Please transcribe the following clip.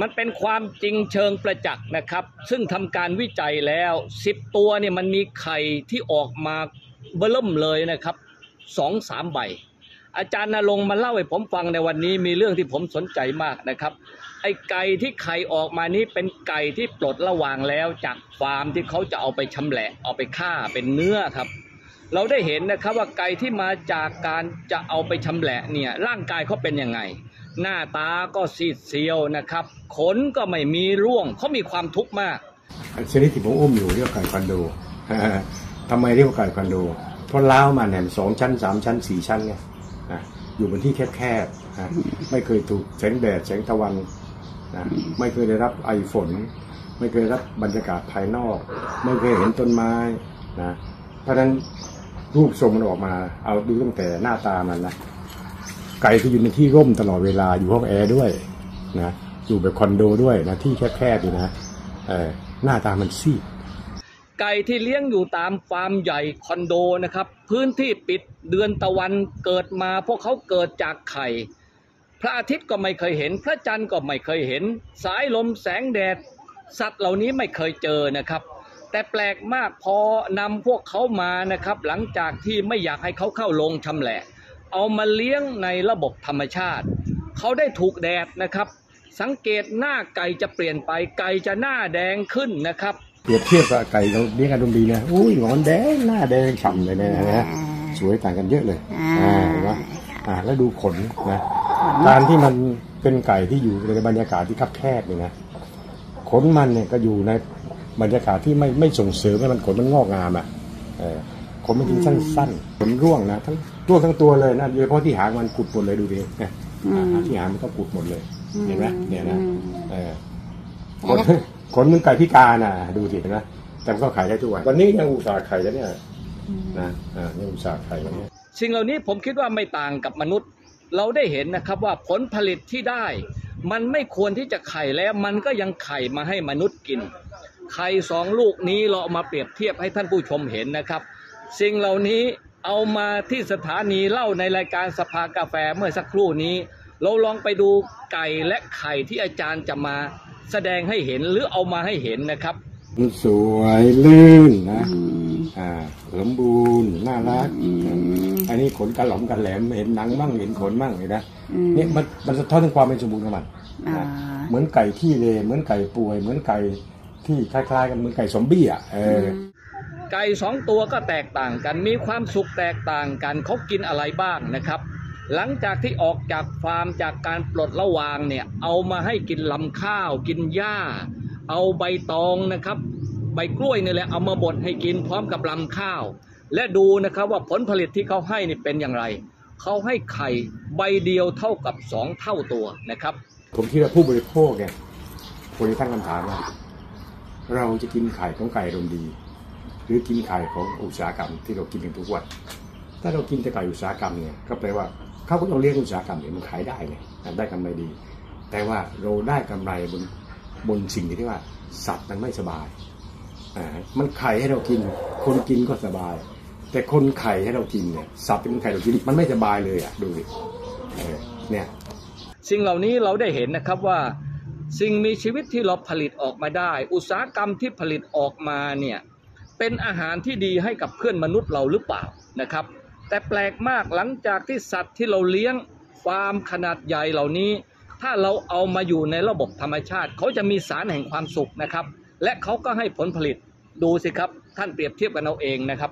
มันเป็นความจริงเชิงประจักษ์นะครับ ซึ่งทำการวิจัยแล้วสิบตัวเนี่ยมันมีไข่ที่ออกมาเบิ่มเลยนะครับสองสามใบ อาจารย์นรงมาเล่าให้ผมฟังในวันนี้มีเรื่องที่ผมสนใจมากนะครับ ไอ้ไก่ที่ไข่ออกมานี้เป็นไก่ที่ปลดระวางแล้วจากฟาร์มที่เขาจะเอาไปชำแหละเอาไปฆ่าเป็นเนื้อครับ เราได้เห็นนะครับว่าไก่ที่มาจากการจะเอาไปชำแหละเนี่ยร่างกายเขาเป็นยังไง หน้าตาก็ซีดเซียวนะครับ ขนก็ไม่มีร่วงเขามีความทุกข์มากชนิดที่ผมอุ้มอยู่เรียกว่าไก่คอนโดทำไมเรียกว่าไก่คอนโด เพราะล้าวมาเนี่ยสองชั้นสามชั้นสี่ชั้นไงนะอยู่บนที่แคบๆไม่เคยถูกแสงแดดแสงตะวันนะไม่เคยได้รับไอฝน ไม่เคยรับบรรยากาศภายนอก ไม่เคยเห็นต้นไม้นะเพราะฉะนั้นรูปทรงมันออกมา เอาดูตั้งแต่หน้าตามันนะ ไก่ที่อยู่ในที่ร่มตลอดเวลาอยู่ห้องแอร์ด้วยนะอยู่แบบคอนโดด้วยนะที่แคบๆอยู่นะเออหน้าตามันซีดไก่ที่เลี้ยงอยู่ตามฟาร์มใหญ่คอนโดนะครับ พื้นที่ปิดเดือนตะวันเกิดมาพวกเขาเกิดจากไข่ พระอาทิตย์ก็ไม่เคยเห็น พระจันทร์ก็ไม่เคยเห็น สายลมแสงแดด สัตว์เหล่านี้ไม่เคยเจอนะครับ แต่แปลกมากพอนำพวกเขามานะครับ หลังจากที่ไม่อยากให้เขาเข้าโรงชำแหละ เอามาเลี้ยงในระบบธรรมชาติ เขาได้ถูกแดดนะครับ สังเกตหน้าไก่จะเปลี่ยนไปไก่จะหน้าแดงขึ้นนะครับ เปรียบเทียบกับไก่เราเลี้ยงกันดมดีนะอุ้ยหงอนแดงหน้าแดงฉ่ำเลยนะนะสวยต่างกันเยอะเลยอ่าเห็นไหมอ่าแล้วดูขนนะการที่มันเป็นไก่ที่อยู่ในบรรยากาศที่คับแคบเนี่ยนะขนมันเนี่ยก็อยู่ในบรรยากาศที่ไม่ไม่ส่งเสริมให้มันขนมันงอกงามอะ เออขนมันจึงสั้นๆขนร่วงนะทั้งร่วงทั้งตัวเลยนะโดยเฉพาะที่หางมันกุดหมดเลยดูดิเนี่ยอ่าที่หางมันก็กุดหมดเลย เห็นไหมเนี่ยนะเออขนขนเหมันไก่พิการน่ะ ดูสิเห็นไหมแต่มันก็ขายได้ทุกวันวันนี้ยังอุตส่าห์ไข่แล้วเนี่ยนะอ่ายังอุตส่าห์ไข่แล้วเนี่ยสิ่งเหล่านี้ผมคิดว่าไม่ต่างกับมนุษย์ เราได้เห็นนะครับว่าผลผลิตที่ได้ มันไม่ควรที่จะไข่แล้วมันก็ยังไข่มาให้มนุษย์กินไข่สองลูกนี้เราเอามาเปรียบเทียบให้ท่านผู้ชมเห็นนะครับ สิ่งเหล่านี้เอามาที่สถานีเล่าในรายการสภากาแฟเมื่อสักครู่นี้ เราลองไปดูไก่และไข่ที่อาจารย์จะมาแสดงให้เห็นหรือเอามาให้เห็นนะครับมันสวยลื่นนะอ่าสมบูรณ์น่ารักอันนี้ขนกระหล่อมกระแหลมเห็นหนังมั่งเห็นขนมั่งเห็นนะเนี่ยมันมันสะท้อนถึงความเป็นสมบูรณ์ของมันอ่านะเหมือนไก่ที่เลเหมือนไก่ป่วย เหมือนไก่ที่คล้ายๆกันเหมือนไก่ซอมบี้อะเออ ไก่สองตัวก็แตกต่างกัน มีความสุขแตกต่างกันเขากินอะไรบ้างนะครับ หลังจากที่ออกจากฟาร์มจากการปลดระวางเนี่ยเอามาให้กินลำข้าว กินหญ้า เอาใบตองนะครับ ใบกล้วยนี่แหละเอามาบดให้กินพร้อมกับลำข้าว และดูนะครับว่าผลผลิตที่เขาให้นี่เป็นอย่างไรเขาให้ไข่ใบเดียวเท่ากับสองเท่าตัวนะครับ ผมคิดว่าผู้บริโภคเนี่ยควรจะตั้งคำถามว่าเราจะกินไข่ของไก่รมดี หรือกินไข่ของอุตสาหกรรมที่เรากินกันทุกวันถ้าเรากินแต่ไก่อุตสาหกรรมเนี่ยก็แปลว่าเขาก็ต้องเลี้ยงอุตสาหกรรมเนี่ยมันขายได้ไงได้กำไรดี แต่ว่าเราได้กำไรบนบนสิ่งที่ว่าสัตว์มันไม่สบายอ่ามันไข่ให้เรากิน คนกินก็สบาย แต่คนไข่ให้เรากินเนี่ยสัตว์เป็นไข่เรากินมันไม่สบายเลยอะดูดิเออเนี่ยสิ่งเหล่านี้เราได้เห็นนะครับว่าสิ่งมีชีวิตที่เราผลิตออกมาได้ อุตสาหกรรมที่ผลิตออกมาเนี่ย เป็นอาหารที่ดีให้กับเพื่อนมนุษย์เราหรือเปล่านะครับ แต่แปลกมากหลังจากที่สัตว์ที่เราเลี้ยงฟาร์มขนาดใหญ่เหล่านี้ ถ้าเราเอามาอยู่ในระบบธรรมชาติ เขาจะมีสารแห่งความสุขนะครับ และเขาก็ให้ผลผลิตดูสิครับ ท่านเปรียบเทียบกันเอาเองนะครับ